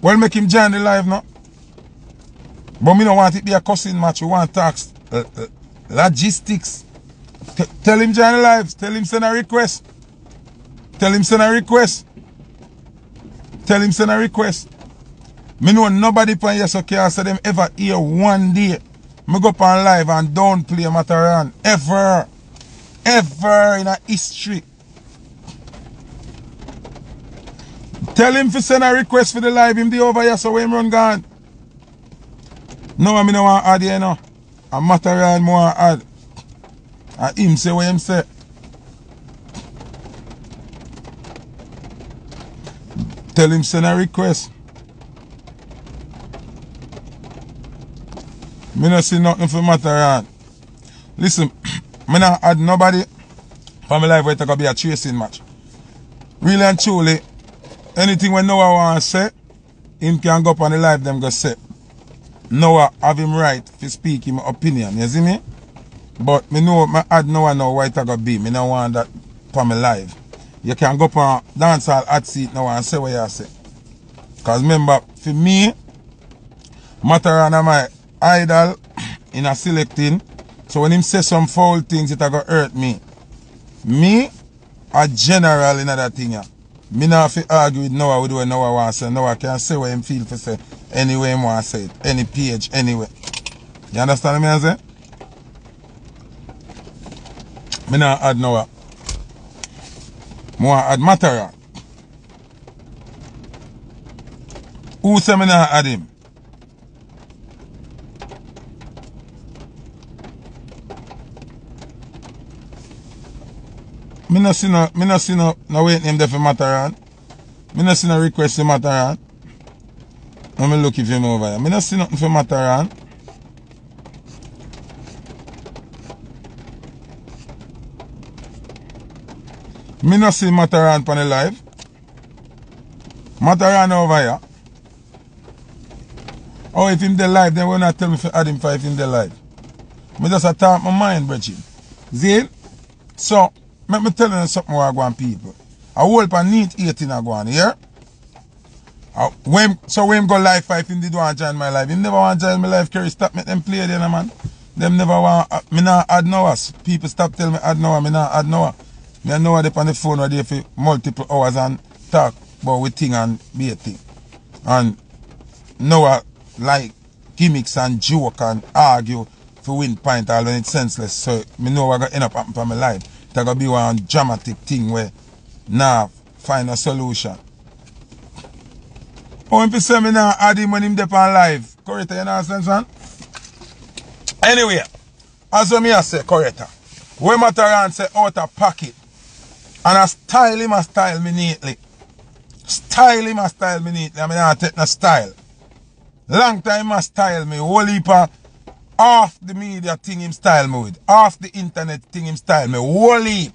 Well, make him join the live now. But me don't want it be a cussing match. We want tax uh, uh, logistics. T tell him join the live. Tell him send a request. Tell him send a request. Tell him send a request. Me know nobody from yes okay answer them ever hear one day. Me go up on live and don't play Mataran ever. Ever in a history. Tell him to send a request for the live him the over here so him run gone. No, I mean no want add you know. A Matterhorn more add. And him say what him say. Tell him send a request. Me not see nothing for Matterhorn. Listen, me not add nobody for my life where to be a chasing match. Really and truly, Anything when Noah want to say, him can go up on the live, them go say. Noah have him right to speak him opinion, you see me? But me know, my ad Noah know what it go be. Me no want that for my live. You can go up on dancehall hot seat now and say what you say. Because remember, for me, Matarana my idol in a selecting. So when him say some foul things, it a go hurt me. Me, a general in other thing. Yeah. Me not fi argue with Noah with what Noah want to. Noah can say what him feel for say. Any way him want to say it. Any page, anyway. You understand me I say? Me not add Noah. More add Matterhorn. Who say me not add him? Mi nan si nan, mi nan si nan, nan wet nem defi mataran. Mi nan si nan request fi mataran. Nan mi luki fi mi over ya. Mi nan si nan fi mataran. Mi nan si mataran pan e live. Mataran over ya. Ou if im de live, den wè nan tel mi fi ad im fa if im de live. Mi just a tank my mind, brechin. Zin? So, let me tell you something I go people. I hold on need 18 I go here. Uh, when, so when go live five, him did want to join my life. Him never want to join my life, Kerry. Stop make them play there, man. Them never want, uh, me not add hours. People stop telling me add hour, me not add hour. Me know what on the phone right there for multiple hours and talk about we thing and be a thing. And Noah like gimmicks and joke and argue for win point all when it's senseless. So me know what gonna end up happening for my life. ta gwa bi wan dramatik ting we nan find a solution. Ou mwen pi se mi nan adi mwen im depan live. Koreta, yon an sen san? Anyway, aso mi a se, koreta. We mataran se out a pocket. An a style him a style mi neatly. Style him a style mi neatly. An mi nan tek na style. Lang time a style mi. Wol heap a half the media thing him style me with. Half the internet thing him style me. Heap.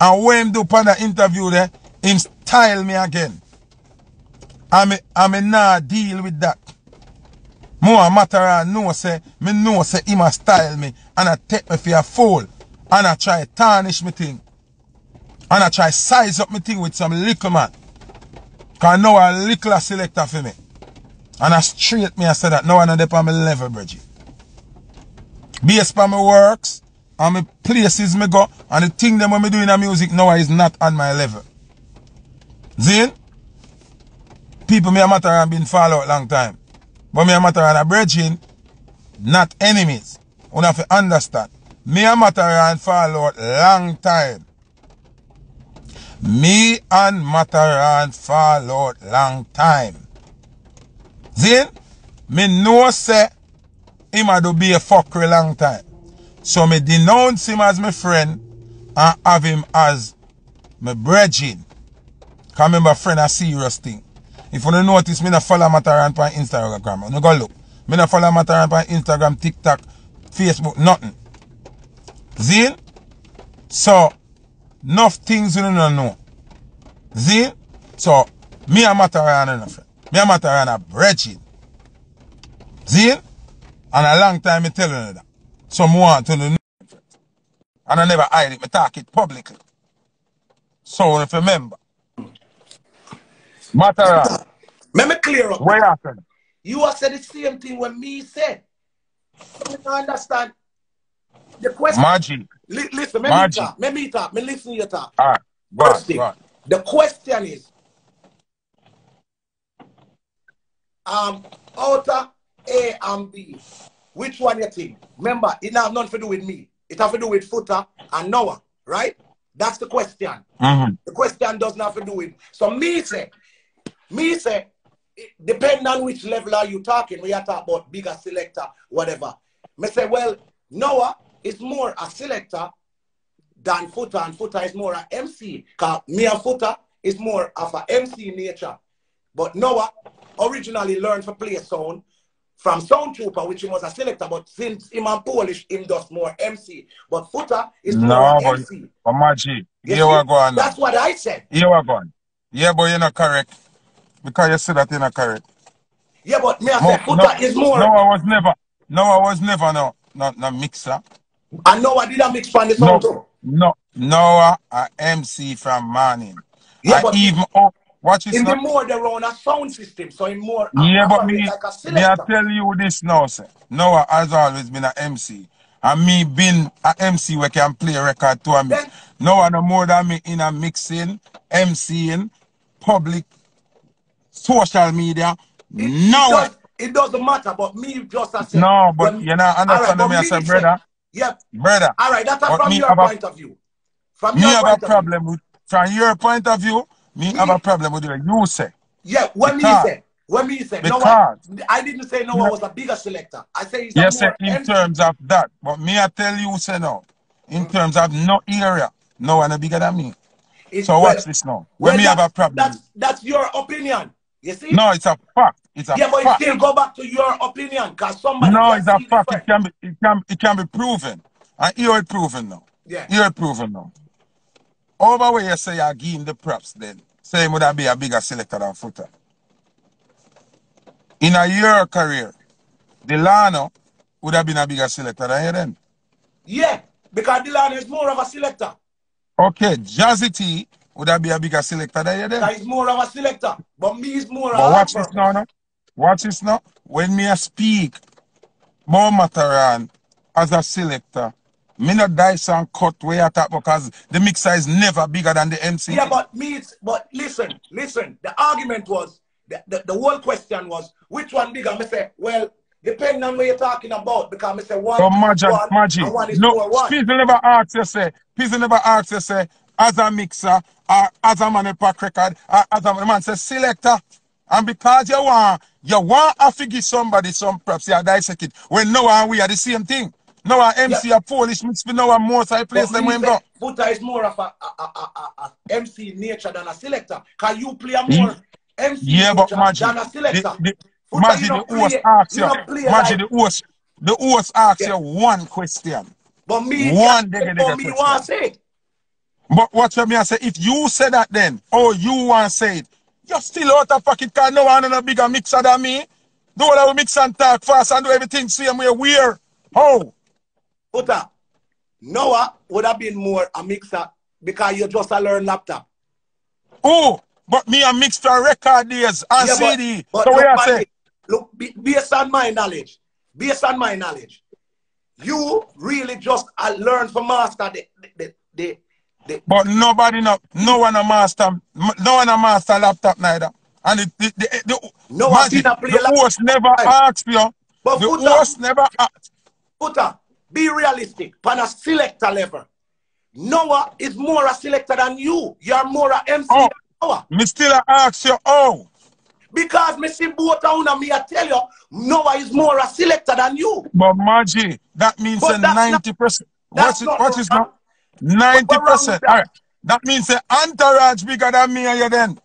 And when him do the interview there, him style me again. I me, I me not deal with that. More matter and know say, me know say him a style me and I take me for a fool. And I try tarnish me thing. And I try size up me thing with some little man. Cause now a little a selector for me. And I straight me I said that now I know they on my level, Bridget. Based on my works and my places me go and the thing them when me doing in music now is not on my level. Zin? People me a matter and been follow out long time. But me a matter and a bridging, not enemies. You have to understand. Me a matter and follow out long time. Me and fall out long time. Then, me know say him a do be a fokre long time. So me denounce him as my friend and have him as my brethren. Cause remember, friend a serious thing. If you don't notice, me not follow Mataran on Instagram. No go look. Me not follow Mataran on Instagram, TikTok, Facebook, nothing. Zin? So, enough things you don't know. Zin? So, me and Mataran are friend. Me and Mataran are brethren. Zin? And a long time me telling you that. So, I want to know. And I never hide it. Me talk it publicly. So, if you remember. Matterhorn. Let me clear up. What happened? You have said the same thing when me said. You don't understand. The question. Magic. Li- listen, let me talk. Let me talk. Me listen to you talk. All right. Go on, thing, go on. the question is, um, outer A and B, which one you think? Remember, it have nothing to do with me. It have to do with Foota and Noah, right? That's the question. Mm-hmm. The question doesn't have to do with. So me say, me say, it depend on which level are you talking. We are talking about bigger selector, whatever. Me say, well, Noah is more a selector than Foota, and Foota is more a MC. Cause me and Foota is more of a MC nature. But Noah originally learned to play sound from Sound Trooper, which he was a selector, but since him and Polish, him does more MC. But Foota is more No, but, MC. but Magic. You Here see? we go on. That's what I said. Here we go on. Yeah, but you're not correct. Because you said that you're not correct. Yeah, but me I say Foota is more. No, I was never. No, I was never no, no, no mixer. I know I did a mix from the No, sound too. no, Noah, a MC from morning. Yeah, and but even oh, watch this in the more they run a sound system, so in more Yeah, but me, like a me I tell you this now, sir. Noah has always been a MC. And me being a MC where can play a record to a mix. Then- Noah no more than me in a mixing, MCing, public, social media. It, No, does, it doesn't matter, but me just as no, but when- you know, All right, me, say, say- brother, Yeah, brother, all right, that's from your have a- point of view. From me your have a point of view. problem with, from your point of view, me have a problem with what you say. Yeah, when Because- me said, when me said, no, because- I didn't say no Yeah. was a bigger selector. I say he's Yes, a in terms of that. But me, I tell you, say no. In mm. terms of no area, no one is bigger than me. It's- So well- watch this now. When well, me have a problem. That's that's your opinion. You see? No, it's a fact. It's a Yeah, but fact. still go back to your opinion, cause somebody. No, it's a fact. It can be, it can, it can be proven. And here it proven now. Yeah. Here it proven now. Over where you say you give him the props then. Him would have be a bigger selector than Foota. In a year career, Delano would have been a bigger selector than you then. Yeah, because Delano is more of a selector. Okay, Jazzy T would have been a bigger selector than you then. That is more of a selector. But me is more But of watch a this now, no? Watch this now. When me a speak, more Mataran as a selector, me not dice and cut way at that because the mixer is never bigger than the MC. Yeah, but me, it's, but listen, listen. The argument was, the, the, the whole question was, which one bigger? I say, well, depending on what you're talking about, because I say one, So magic, one, magic. and one is No, more one. people never ask you say, people never ask you say, as a mixer, or as a man a pack record, or as a man say selector. And because you want, you want to give somebody some props, you dissect it. When no one we are the same thing. No one MC a Polish mix with no one more side place But them when go. Foota is more of a, a, a, a, a MC nature than a selector. Can you play a hmm? more MC Yeah, but magic. than a selector. The, the, magic, you the host asks you you. don't play Magic, the host, the host asks Yeah. you one question. But me, One what digga me want say. But what you me I say, if you say that then, or you want to say it, you're still out of pocket because no one in a bigger mixer than me. Do all our mix and talk fast and do everything same way. Where? How? Foota, Noah would have been more a mixer because you just a learn laptop. Oh, but me a mix for record days and Yeah, but- CD. But so look, what I man, say? look, based on my knowledge, based on my knowledge, you really just uh, learn from master the the the, the, But nobody no, no one a master, no one a master laptop neither. And the, the, the, the, No one magic, been the host never asked you. But the host never asked. Foota, be realistic. On a selector level, Noah is more a selector than you. You're more a MC Oh. than Noah. Me still ask you, oh. Because me see both you, me I tell you, Noah is more a selector than you. But Maggie, that means But a ninety percent. What is not what is wrong. not ninety What wrong with percent? that? All right. That means a entourage bigger than me and you then.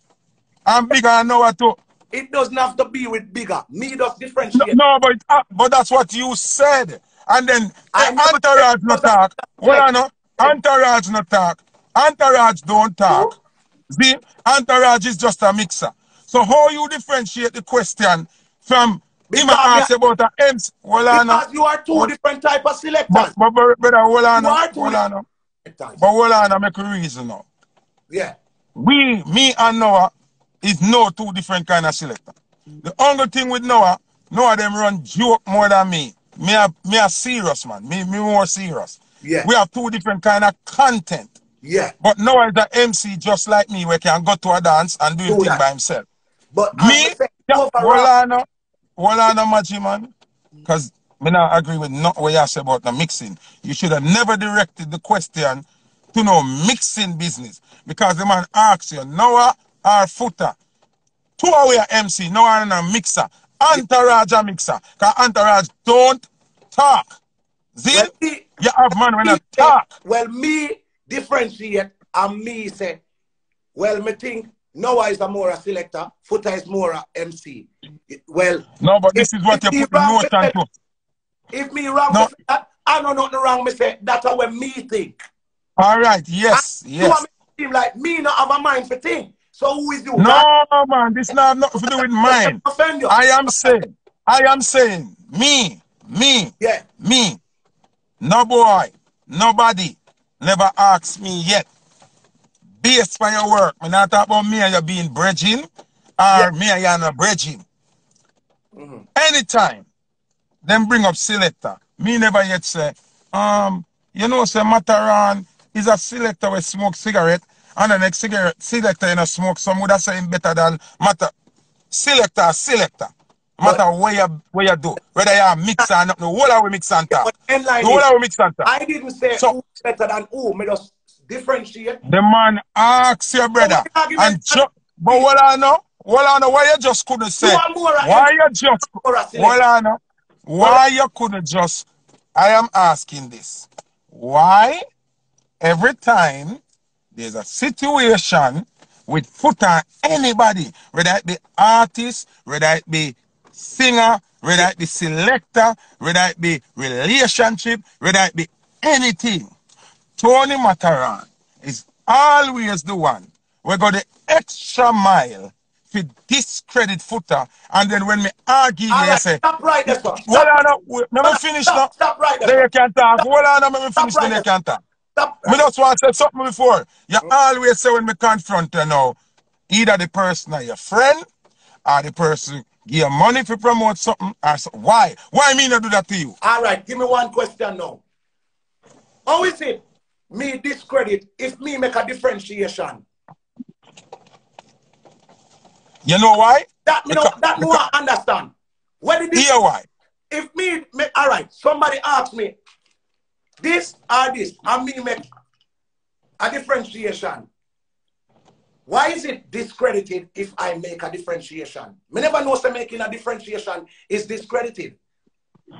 I'm bigger than Noah too. It doesn't have to be with bigger. Me does No, differentiate. no, but uh, but that's what you said. And then I eh, entourage said- no talk. Hold on, no. Entourage no talk. Entourage don't talk. See, entourage is just a mixer. So how you differentiate the question from him Because ask we about a MC? Hold on, no. Because you are two different type of selectors. But, but, but brother, hold on, You no. are two hold on, no. But hold on, I make a reason now. Yeah. We, me and Noah, is no two different kind of selector. The only thing with Noah, Noah them run joke more than me. Me a, me a serious man. Me, me more serious. Yeah. We have two different kind of content. Yeah. But Noah is an MC just like me where can go to a dance and do Do thing by himself. But Me, as I say, yeah, overall- hold on, no. hold on, man. Because me not agree with not what you say about the mixing. You should have never directed the question to no mixing business. Because the man asks you, Noah uh, or Foota? Two away a MC, Noah and a mixer. Entourage a mixer. Because Entourage don't talk. See? Well, me- you have man when I talk. Well, me differentiate and me say, well, me think Noah is a more a selector, Foota is more a MC. Well, No, but this is what you put the wrong, note on me to. if me wrong, No. that, I know nothing wrong. Me say that's how me think. All right, yes, You yes. want me to seem like me not have a mind for thing. So who is you? No, man, this not nothing to do with mine. I am saying, I am saying, me, me, Yeah. me, no boy, nobody never asked me yet. Based on your work, when I talk about me and you being bridging or Yeah. me and you not bridging. Mhm. Anytime them bring up selector, me never yet say, um, you know, say Mataran is a selector with smoke cigarette, and the next cigarette selector in a smoke, some would have say him better than matter. Selector, selector. Matter where you where you do. Whether you are mix or not, the whole of we mix and talk. The whole of we mix and talk. I didn't say So- who's better than who. Me just differentiate. The man asks your brother. what the argument- And ju- but what I know, what I know, why you just couldn't say, You why you just, a what I know, why you couldn't just, I am asking this, why every time there's a situation with foot on anybody, whether it be artist, whether it be singer, whether it be selector, whether it be relationship, whether it be anything, Tony Mataran is always the one we go the extra mile to discredit Foota, and then when me argue, All right, say, stop right there, sir. Hold on, let me finish now. stop, right Then there. you sir. can talk. Hold on, let me finish, Stop then you right can talk. Stop. Me just want to say something before. You oh. always say when me confront you now, either the person are your friend or the person give you money to promote something or so. Why? Why me not do that to you? All right, give me one question now. How is it me discredit if me make a differentiation? You know why? That me know, that because- want understand. What did this, Hear why? if me, me all right, somebody ask me this or this, and me make a differentiation. Why is it discredited if I make a differentiation? Me never know say making a differentiation is discredited.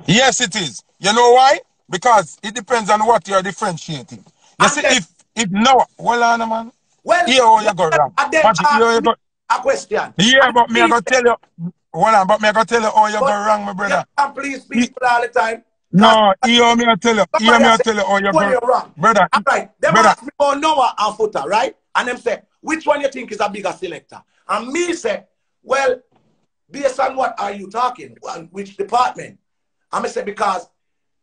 Yes, it is. You know why? Because it depends on what you're differentiating. You And see, then- if if no, well, uh, on, man. Well, Here how you go wrong. and then Magic, ask here how you me go. a question. Yeah, but me I go tell you. Hold uh, on, but me I go tell you how you go wrong, my brother. Can please people all the time. No, hear me I tell you. Hear me I tell you you oh, when you're go wrong. Brother, All right. Them brother. ask me about Noah and Foota, right? And them say, which one you think is a bigger selector? And me say, well, based on what are you talking? And Which department? And me say, because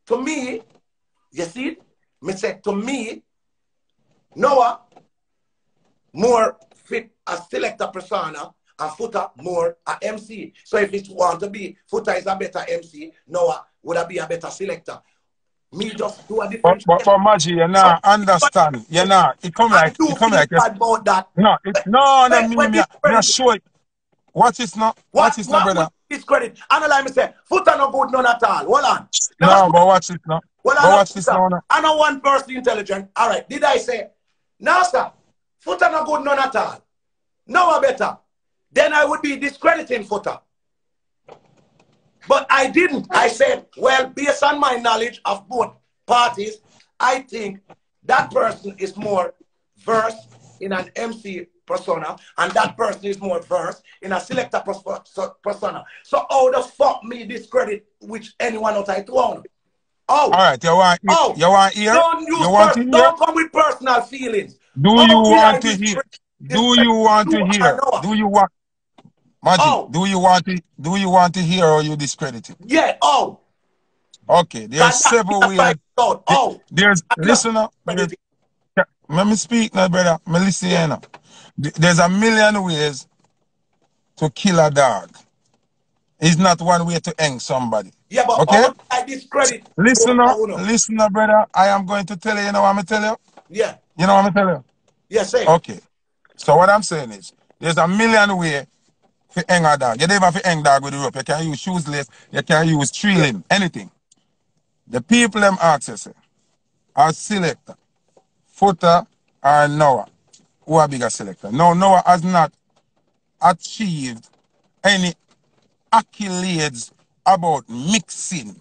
to me, you see, me say, to me, Noah more fit a selector persona and Foota more a MC. So if it want to be, Foota is a better MC, Noah would I be a better selector. Me just do a But, different. but for Maggie, you know, understand. You know, it come like, it come like, about that. no, it, no, no, me, me, me, I it. What is not, what is not, brother? This credit. And like me say, Foota no good none at all. Hold on. No, but watch this now. Well, But on. watch this now. I know one person intelligent. All right. Did I say, now, sir, Foota no good none at all. No better. Then I would be discrediting Foota. But I didn't. I said, well, based on my knowledge of both parties, I think that person is more versed in an MC persona, and that person is more versed in a selector persona. So how the fuck me discredit which anyone out I thrown? Oh, All right, you want, Oh, you want hear? don't use You want to hear? don't come with personal feelings. Do Oh, you want to hear? Do you want to hear? Do you want? Magic, Oh. do you want to? Do you want to hear or you discredit it? Yeah, oh. Okay, there's several ways. Oh. There's listen up. there's- Let me speak now, brother. Me listen here now. There's a million ways to kill a dog. It's not one way to hang somebody. Yeah, but Okay? I discredit. Listen Oh, up, listen up, brother. I am going to tell you, you know what I'm tell you? Yeah. You know what I'm tell you? Yeah, say. Okay. So what I'm saying is, there's a million way to hang a dog. You don't even have to hang dog with the rope. You can use shoeless, you can use tree limb, anything. The people them ask you, eh, are selector, Foota or Noah? Who are bigger selector? No, Noah has not achieved any accolades about mixing.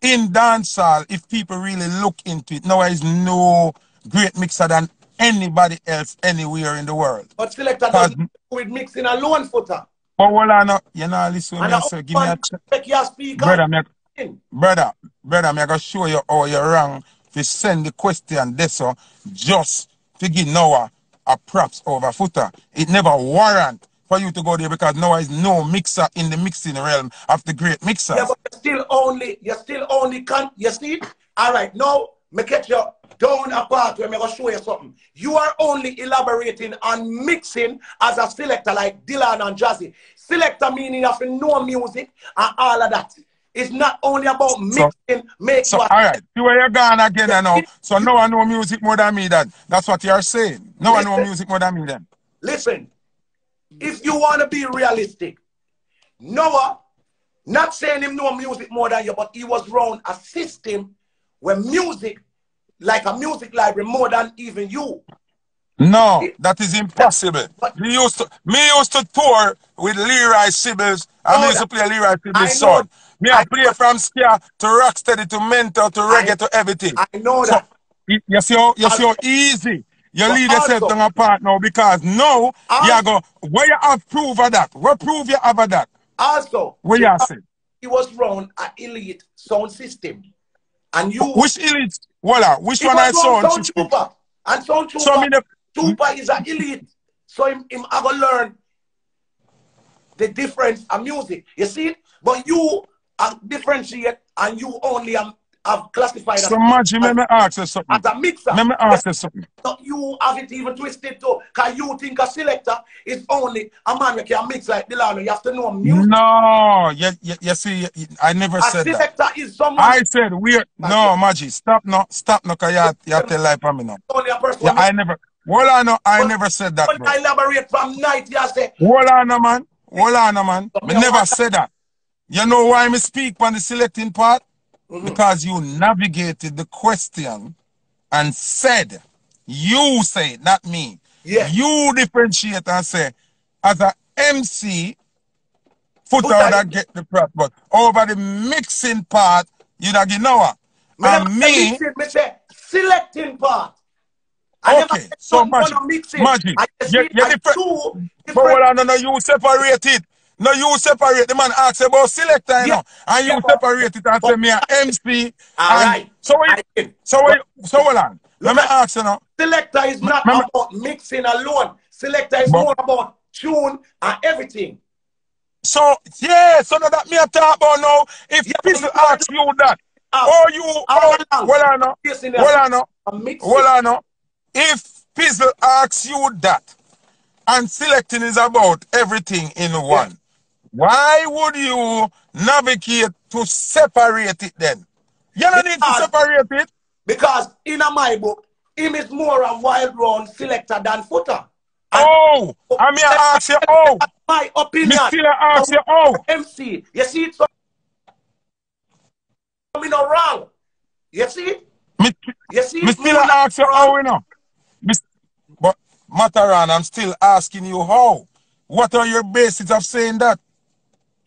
In dancehall, if people really look into it, Noah is no great mixer than anybody else anywhere in the world. But selector doesn't with mixing alone Foota. But hold on, now, you know, listen me, I sir. Give me a check. your speaker. Brother, me, brother, brother, me I gonna show you how you're wrong to send the question this so just to give Noah a props over Foota. It never warrant for you to go there because Noah is no mixer in the mixing realm of the great mixers. Yeah, but you're still only, you're still only, con- you see? All right, now, me catch you down a part where me gonna show you something. You are only elaborating on mixing as a selector like Dylan and Jazzy. Selector meaning you have to know music and all of that. It's not only about So- mixing, make So, you all right, see where you're gone again you know. So, no one know music more than me. That that's what you're saying. No one know music more than me. Then Listen, if you want to be realistic, Noah, not saying him know music more than you, but he was around a system where music, like a music library, more than even you. no, that is impossible. But- Me used to me used to tour with Leroy Sibbles. I used to play Leroy Sibbles' know. son. Me I I play know. from ska to rocksteady to mental to reggae I- to everything. I know So, that. you see how you see how easy you But lead yourself also- down a path now because now Also- you go where you have proof of that. What proof you have of that? Also, Where you say? he was around an elite sound system. And you, Which elite? Voila, which one I saw? on Sound? Trooper. And Sound Trooper, So me the Trooper is an elite. So him, him I gonna learn the difference of music. You see it? But you are differentiate and you only um, have classified as, so Maggie, let me ask you something. as a mixer. Let me ask you something. So you have it even twisted too. Because you think a selector is only a man who can mix like Delano. You have to know music. No, you, you, you see, I never a said that. selector is someone I said we no, Maggie, stop no, stop no, cause you, have- you have to lie for me now. only a person. Yeah, I never. Well, I know, I But- never said that, bro. I elaborate from night, you say, Hold on, no, man. Hold on, no, man. Me me never said that. You know why me speak on the selecting part? Mhm. Because you navigated the question and said, you say, not me. Yeah. You differentiate and say, as a MC, foot out and get the prop, but over the mixing part, you don't get Noah. me And me, me say selecting part. I never Okay, so Magic, mixing. Magic, I just you- said you I different- But different. on, no, no, you separate it. No, you separate. The man asks about selector, you Yeah. know, and you Yeah, separate it and say me a MC. All and right. So we, so we, so hold on. Let me ask you now. Selector is not Remember- about mixing alone. Selector is But- more about tune and everything. So yeah, so now that me a talk about now. If Yeah, people you ask you that, ah. oh you, all oh, along. hold on now, Yes, in hold there. on now, A mixing. hold on now. If people ask you that, and selecting is about everything in one, why would you navigate to separate it then? You don't need to Because- separate it. Because in my book, him is more a wild run selector than Foota. And Oh, I mean, I ask you, oh, my me opinion. still ask you, oh. MC. You see it? So, me no wrong. You see it? Me, You see me still Me ask you, how, you know. Me, but, Mataran, I'm still asking you how. What are your basis of saying that?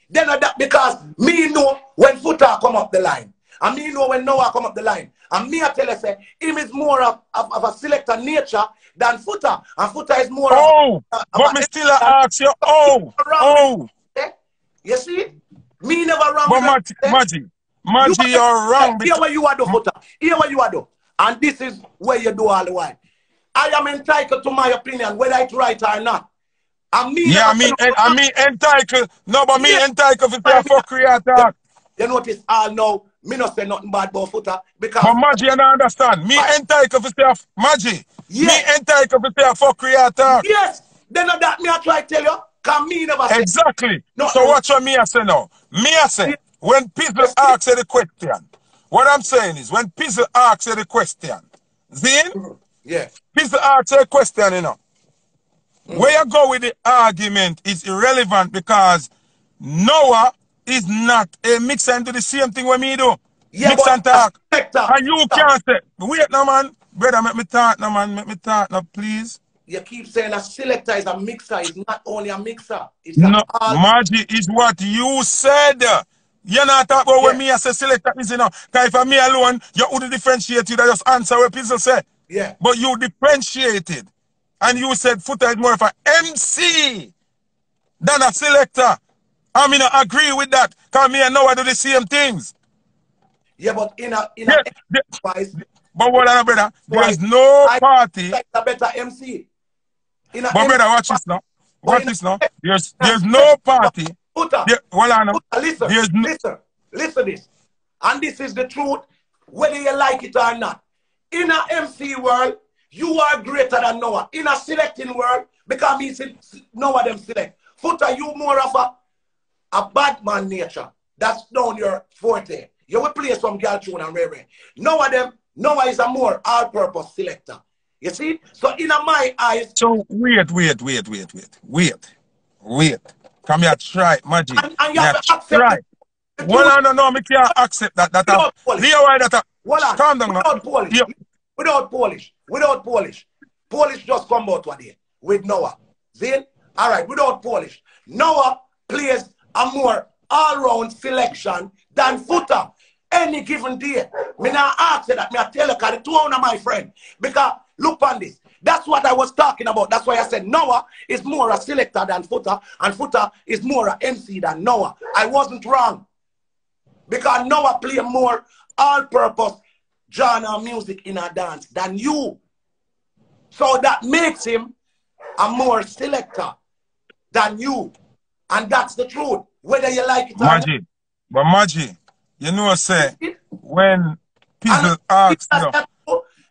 Then that because me know when Foota come up the line. And me know when Noah come up the line. And me I tell you say him is more of, of, of a selector nature than Foota. And Foota is more Oh, of, of but me still ask you, oh, oh. Eh? You see? Me never wrong. But with Maggi, that, eh? Maggi, Maggi, You- you're wrong. Here what you are do, footer. Here what you are do. And this is where you do all the while. I am entitled to my opinion, whether it's right or not. And me Yeah, I mean, no I mean, entitled. No, but me Yeah. entitled to say fuck creator. You notice all now, me not say nothing bad about Foota because But Maggi, you don't understand. Me I- entitled to say Maggi. Me Yeah. entitled to say fuck creator. yes, then of that me I try to tell you, Cause me never say Exactly. No, so no. watch what me I say now. Me I say, Yeah. when people Yes, ask the question, what I'm saying is, when people ask the question, then Yeah. people ask a question, you know, Mm. where you go with the argument is irrelevant because Noah is not a mixer and do the same thing when me do. Yeah, Mix and talk. And you can't say, wait no man, brother, make me talk no man, make me talk no please. You keep saying a selector is a mixer. It's not only a mixer. It's No, a Margie is what you said. You're not talking about when me I say selector is, you know. Because if I'm me alone, you would differentiate you, that just answer what people say. yeah. But you differentiated. And you said Foota is more of an MC than a selector. I mean, I agree with that. Because me and Noah do the same things. Yeah, but in a in Yeah, a wise, but what on, brother? There's no I- party. like a better MC. In a But brother, watch this now. Watch this now. There's there's no party. Puta, There, now. Puta, listen, There's no, listen, listen this. And this is the truth, whether you like it or not. In a MC world, you are greater than Noah. In a selecting world, because me Noah them select. Foota, you more of a, a bad man nature. That's down your forte. You will play some girl tune and rare. Noah them, Noah is a more all-purpose selector. You see? So in a my eyes, So wait, wait, wait, wait, wait, wait, wait. Come here, try, magic. and, and you have to accept try. Well, no, no, no, me can't accept that. That. Leo, why that? Calm down. Without Polish. Without Polish. Without Polish. Polish just come out one day with Noah. See? All right, without Polish. Noah plays a more all-round selection than Foota. Any given day. Me not ask that. Me I tell you, because two of my friend. Because look on this. That's what I was talking about. That's why I said Noah is more a selector than Foota, and Foota is more a MC than Noah. I wasn't wrong because Noah play more all-purpose genre music in a dance than you. So that makes him a more selector than you. And that's the truth. Whether you like it or not. But magic, you know, what say, when people ask not-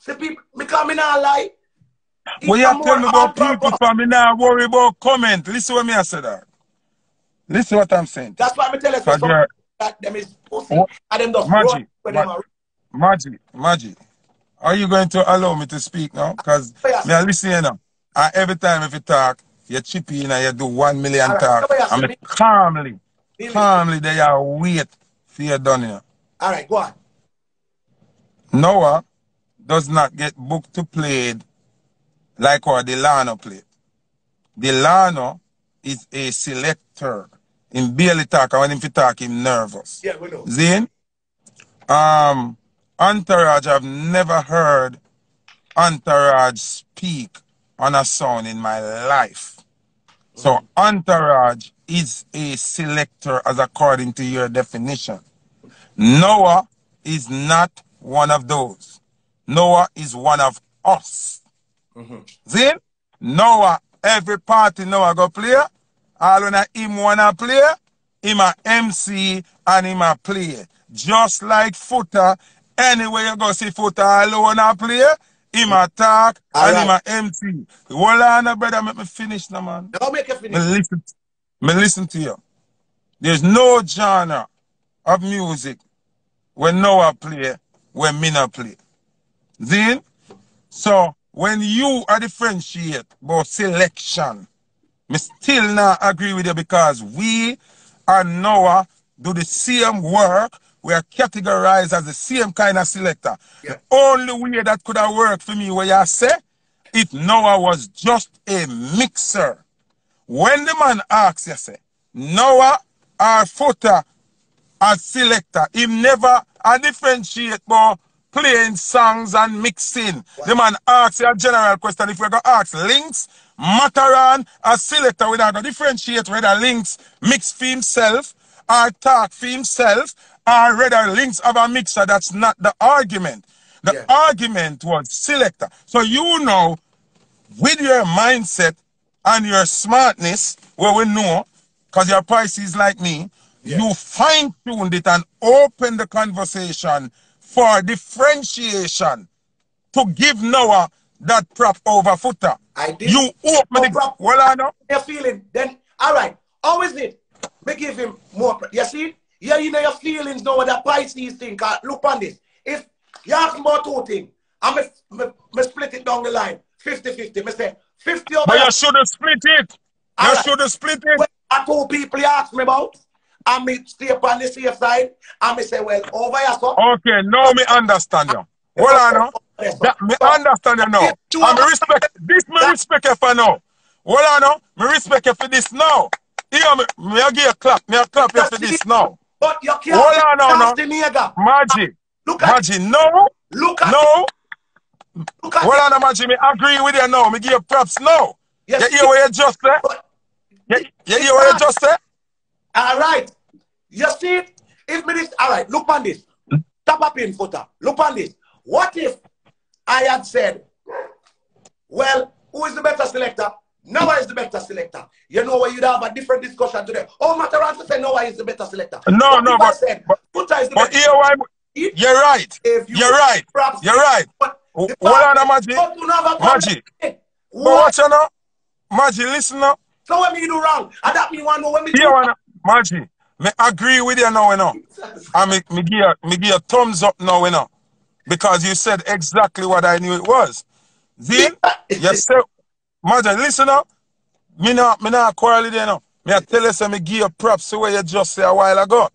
See, people, because me not lie. well, you tell me about people for me now worry about comment. Listen what me I say that. Ah. Listen what I'm saying. That's why I tell you Because some you're- that them is pussy and them just with them. Magic, magic. Are you going to allow me to speak now? Because Yes. me I listen you now. And every time if you talk, you chip in and you do one million Alright, talk. yes, and me- me calmly, Really? calmly they are wait for you done here. All right, go on. Noah does not get booked to play like what Delano played. Delano is a selector. In barely talk, and when fi talk, him nervous. Yeah, we know. Zane, um, Entourage, I've never heard Entourage speak on a song in my life. So mm-hmm. Entourage is a selector as according to your definition. Noah is not one of those. Noah is one of us. Mm-hmm. See? Noah, every party Noah go play, all when him wanna play, him a MC and him a play. Just like Foota, anywhere you go see Foota alone a play, him a talk and him a MC. Hold on, brother, make me finish now, man. Now make you Me listen, me listen to you. There's no genre of music when Noah play, when me not play. Then, so when you are differentiate about selection, me still not agree with you because we and Noah do the same work. We are categorized as the same kind of selector. Yeah. The only way that could have worked for me, where you say, if Noah was just a mixer. When the man asks you, say, Noah or Foota as selector, he never a differentiate about playing songs and mixing. The man asks you a general question. If we're going to ask Links, Mataran, as selector, we're not going to differentiate whether Links mix for himself or talk for himself or whether Links of a mixer. That's not the argument. The Yeah. argument was selector. So you know with your mindset and your smartness, where we know, because your price is like me, Yeah. you fine tuned it and open the conversation for differentiation to give Noah that prop over Foota. I did. You open Oh, the prop. well, I know. You're feeling. Then All right. Is it? Me give him more. You see? Yeah, you know your feelings know what the Pisces think. Uh, look on this. If you ask me about two things, I'm me, me split it down the line. 50-50. Me say 50 over But you should have split it. You Alright. should have split it. When are two people you ask me about, I me stay upon the safe side, and me say, well, over here, so. Okay, now me understand you. Hold on now. Me understand you now. And me respect this me respect you for now. Hold on now. Me respect you for this now. Here me, me a give you a clap. Me a clap you for this now. But you can't Hold on now, now. the nigga. Magic. Look at Magic, no. Look at No. Look at Hold it. on Magic. Me agree with you now. Me give you props now. Yes, You hear what you just said? You, you hear what you just said? All right. You see it? If me this, all right, look on this. Tap up in Foota. Look on this. What if I had said, well, who is the better selector? Noah is the better selector. You know where you'd have a different discussion today. Oh, Mataran say Noah is the better selector. No, But no, but- said, but- is the But here why you're right. if you You're right. You're right. Hold on, Magic. Magic. What? But watch you now. Magic, listen now. So when me do wrong, and that me want to know when me do wrong. Magic. Me agree with you now, you know. And me, me give you, me give you a thumbs up now, you know. Because you said exactly what I knew it was. See? you said, Magic, listen now. Me not, me not quarrel you now. Me I tell you, say, me give you props to what you just say a while ago.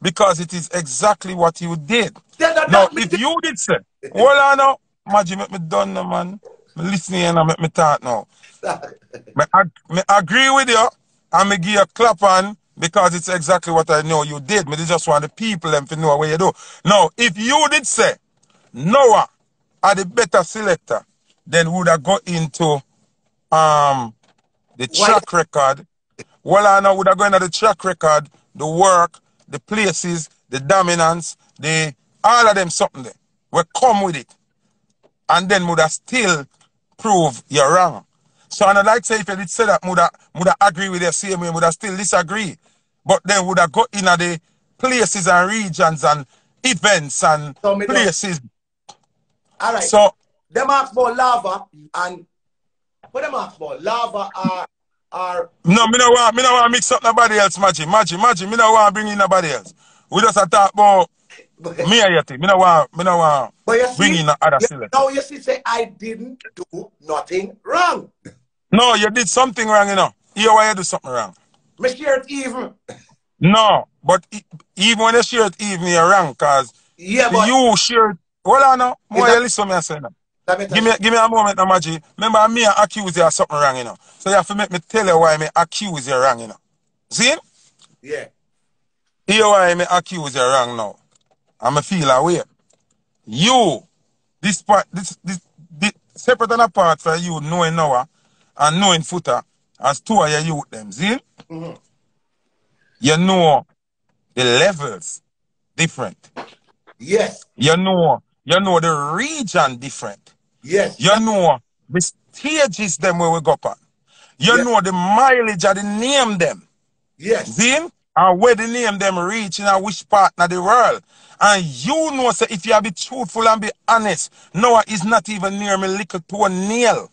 Because it is exactly what you did. That- Now, if did- you did say, hold on now, Magic, make me done now, man. Me listen here and make me talk now. Me, ag- me agree with you and me give you a clap on because it's exactly what I know you did. Me just want the people them to know what you do. Now, if you did say Noah are the better selector, then would have got into um the track record. Well, I know would have gone into the track record, the work, the places, the dominance, the all of them something there. Will come with it. And then would have still prove you're wrong. So and I'd like to say if you did say that, would have, would have agree with the same way, would have still disagree. But then would have go in the places and regions and events and So places. All right. So them ask for lava and what them ask about? Lava are are no, me no want me no want mix up nobody else, Magic. Magic, Magic, me no want bring in nobody else. We just a talk about me and Yeti. Me no want me no want but you see, bring in other you, select. now you see say I didn't do nothing wrong. No, you did something wrong, you know. Here why you do something wrong. Me share it even. No, but e- even when you share it even you're wrong, cause Yeah, but you share it. Hold on now. More you listen to me I say now. Let me tell Give me you, give me a moment now, Maggie. Remember me I accuse you of something wrong, you know. So you have to make me tell you why me accuse you wrong, you know. See? yeah. Here why me accuse you wrong now. I'm a feel away. You, this part, this, this, this separate and apart from you knowing Noah and knowing Foota as two of your youth them, see? Mhm. You know the levels different. Yes, You know, you know the region different. Yes. You know the stages them where we go on. You Yeah. know the mileage of the name them. Yes. See? And uh, where the name them reach in a which part of the world. And you know, say, if you be truthful and be honest, Noah is not even near me little to a nail.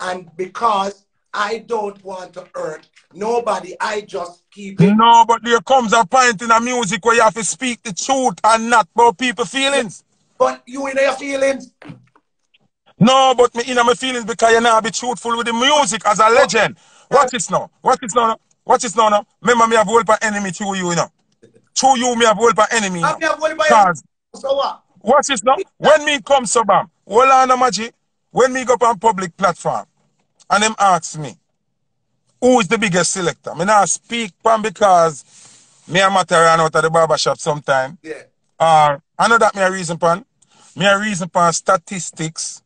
And because I don't want to hurt nobody, I just keep it. No, but there comes a point in a music where you have to speak the truth and not about people feelings. But you in your feelings. No, but me in my feelings because you not be truthful with the music as a legend. What is now. What is now. now. Watch now. now. Remember me have hold for enemy to you, you know. Through you, me have hold for enemy. You I'm know. here Cause. So what? Watch this now. When me come so bam, hold on, Amaji. When me go on public platform, and them ask me, who is the biggest selector? Me not speak pan because me a matter run out of the barber shop sometime. Yeah. Or I know that me a reason pan. Me a reason pan statistics,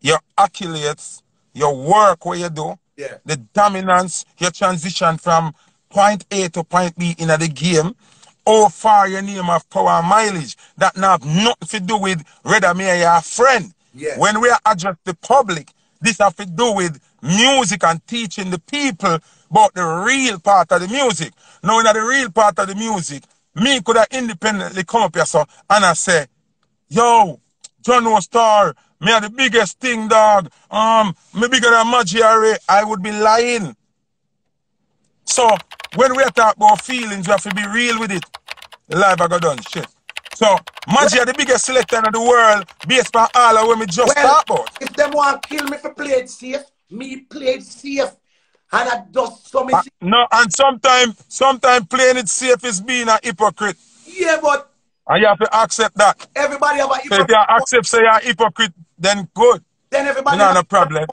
your accolades, your work what you do, Yeah. the dominance, your transition from point A to point B in the game, oh, how far your name of power mileage. That not have nothing to do with whether me or your friend. Yeah. When we are address the public, this have to do with music and teaching the people about the real part of the music. Knowing that the real part of the music, me could have independently come up here so and I say, Yo, John O Star, me are the biggest thing, dog. Um, me bigger than Magiare. I would be lying. So when we talk about feelings, we have to be real with it. Live I got done. Shit. So Maggi are the biggest selector in the world based on all of what we just Well, talk about. if them want kill me for play it safe, me play it safe. And I just so me Uh, no, and sometimes sometimes playing it safe is being a hypocrite. yeah, but And you have to accept that. everybody have a So if you accept say you're a hypocrite, then good. then everybody You know, no problem.